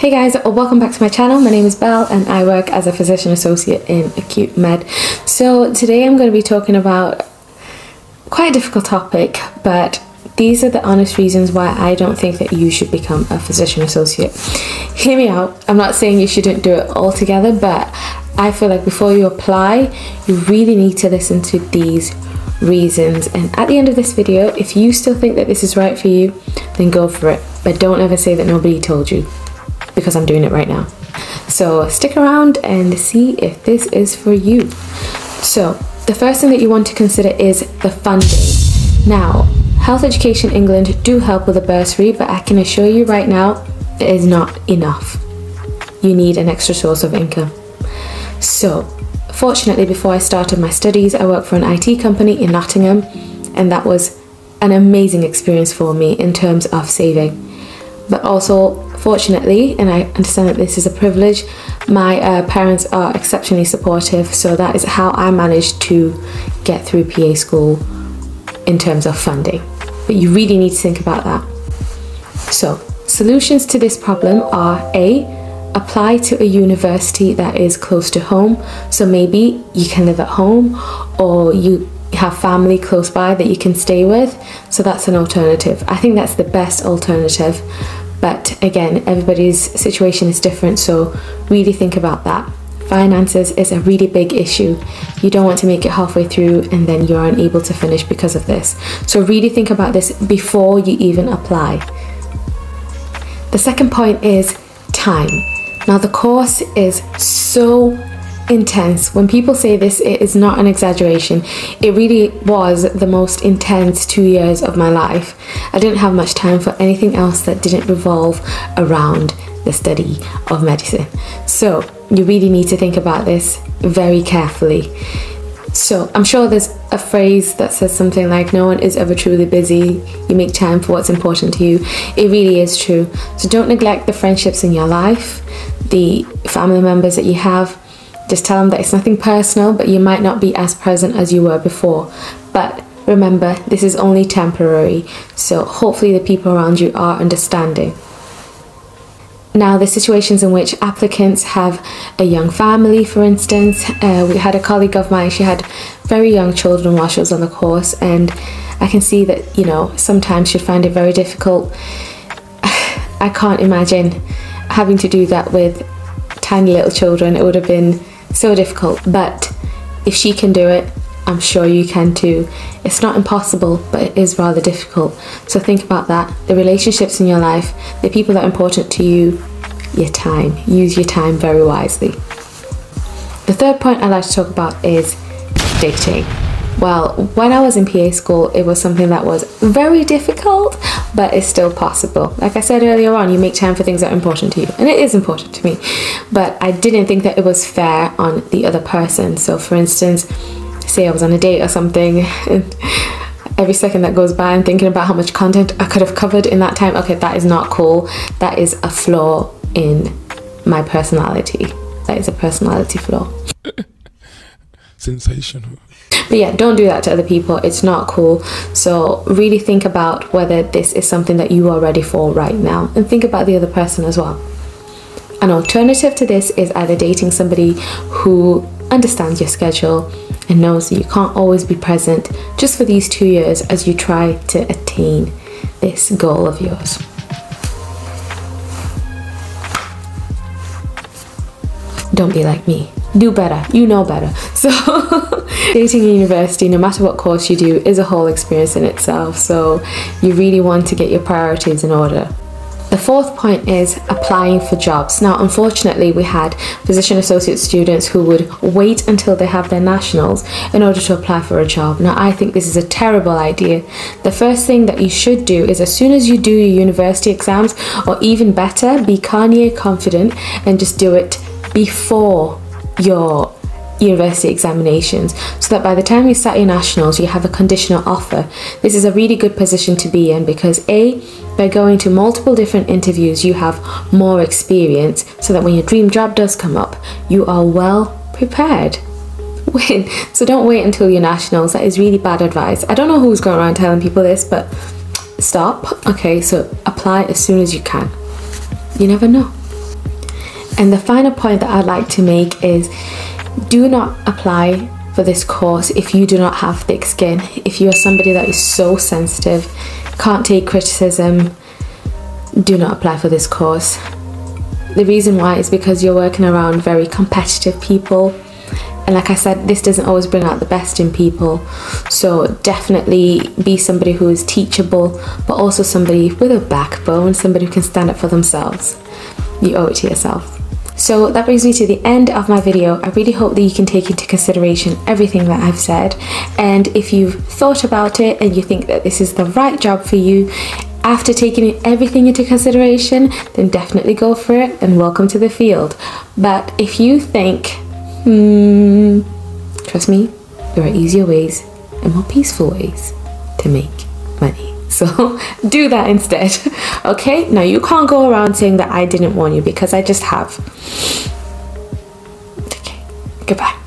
Hey guys, welcome back to my channel. My name is Belle and I work as a physician associate in acute med. So today I'm going to be talking about quite a difficult topic, but these are the honest reasons why I don't think that you should become a physician associate. Hear me out. I'm not saying you shouldn't do it altogether, but I feel like before you apply, you really need to listen to these reasons. And at the end of this video, if you still think that this is right for you, then go for it. But don't ever say that nobody told you because I'm doing it right now. So stick around and see if this is for you. So the first thing that you want to consider is the funding. Now, Health Education England do help with a bursary, but I can assure you right now, it is not enough. You need an extra source of income. So, fortunately, before I started my studies, I worked for an IT company in Nottingham, and that was an amazing experience for me in terms of saving. But also, fortunately, and I understand that this is a privilege, my uh, parents are exceptionally supportive, so that is how I managed to get through PA school in terms of funding. But you really need to think about that. So, solutions to this problem are A, apply to a university that is close to home. So maybe you can live at home or you have family close by that you can stay with. So that's an alternative. I think that's the best alternative. But again, everybody's situation is different, so really think about that. Finances is a really big issue. You don't want to make it halfway through and then you're unable to finish because of this. So, really think about this before you even apply. The second point is time. Now, the course is so intense. When people say this, it is not an exaggeration. It really was the most intense two years of my life. I didn't have much time for anything else that didn't revolve around the study of medicine. So, you really need to think about this very carefully. So, I'm sure there's a phrase that says something like, No one is ever truly busy, you make time for what's important to you. It really is true. So, don't neglect the friendships in your life, the family members that you have just tell them that it's nothing personal, but you might not be as present as you were before. But remember, this is only temporary, so hopefully the people around you are understanding. Now, the situations in which applicants have a young family, for instance, uh, we had a colleague of mine, she had very young children while she was on the course, and I can see that, you know, sometimes she'd find it very difficult. I can't imagine having to do that with tiny little children. It would have been so difficult, but if she can do it, I'm sure you can too. It's not impossible, but it is rather difficult. So think about that. The relationships in your life, the people that are important to you, your time. Use your time very wisely. The third point I'd like to talk about is dating. Well, when I was in PA school, it was something that was very difficult, but it's still possible. Like I said earlier on, you make time for things that are important to you, and it is important to me. But I didn't think that it was fair on the other person. So, for instance, say I was on a date or something, and every second that goes by, I'm thinking about how much content I could have covered in that time. Okay, that is not cool. That is a flaw in my personality. That is a personality flaw. Sensational. But yeah, don't do that to other people. It's not cool. So really think about whether this is something that you are ready for right now and think about the other person as well. An alternative to this is either dating somebody who understands your schedule and knows that you can't always be present just for these two years as you try to attain this goal of yours. Don't be like me. Do better. You know better. So, dating in university, no matter what course you do, is a whole experience in itself. So, you really want to get your priorities in order. The fourth point is applying for jobs. Now, unfortunately, we had physician associate students who would wait until they have their nationals in order to apply for a job. Now, I think this is a terrible idea. The first thing that you should do is as soon as you do your university exams, or even better, be Kanye confident and just do it before your university examinations so that by the time you start your nationals you have a conditional offer. This is a really good position to be in because a by going to multiple different interviews you have more experience so that when your dream job does come up you are well prepared. Win. So don't wait until your nationals. That is really bad advice. I don't know who's going around telling people this but stop. Okay so apply as soon as you can. You never know And the final point that I'd like to make is do not apply for this course if you do not have thick skin. If you are somebody that is so sensitive, can't take criticism, do not apply for this course. The reason why is because you're working around very competitive people. And like I said, this doesn't always bring out the best in people. So definitely be somebody who is teachable, but also somebody with a backbone, somebody who can stand up for themselves. You owe it to yourself. So that brings me to the end of my video. I really hope that you can take into consideration everything that I've said. And if you've thought about it and you think that this is the right job for you, after taking everything into consideration, then definitely go for it and welcome to the field. But if you think, hmm, trust me, there are easier ways and more peaceful ways to make money. So do that instead. Okay? Now you can't go around saying that I didn't warn you because I just have. Okay. Goodbye.